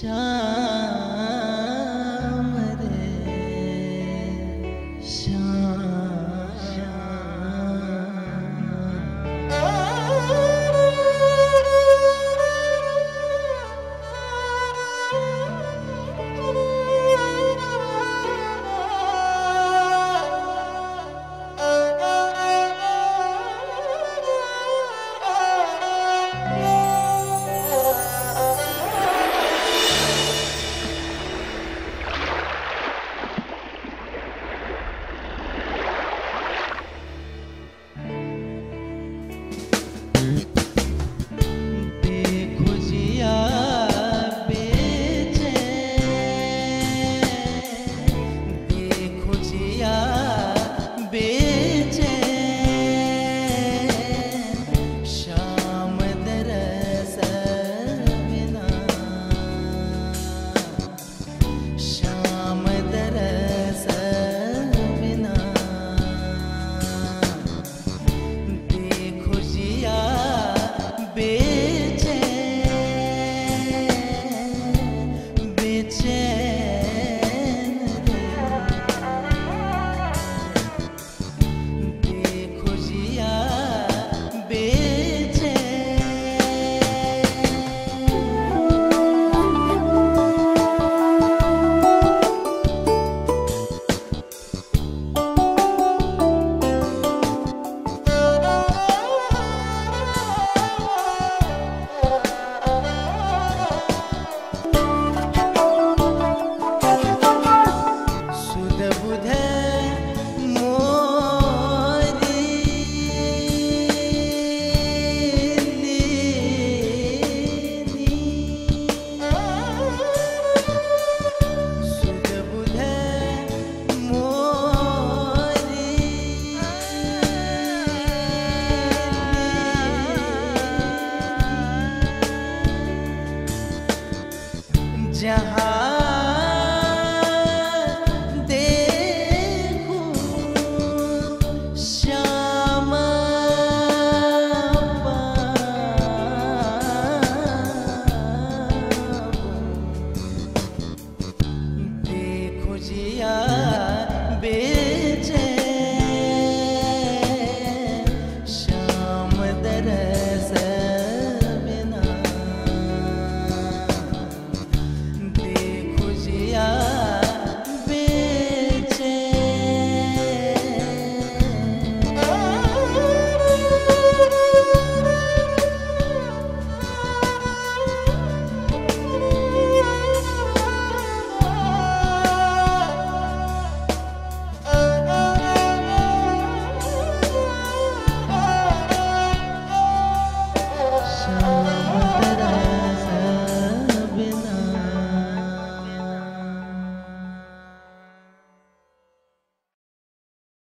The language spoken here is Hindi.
shine. जहाँ देखूँ श्यामा देखो जिया बे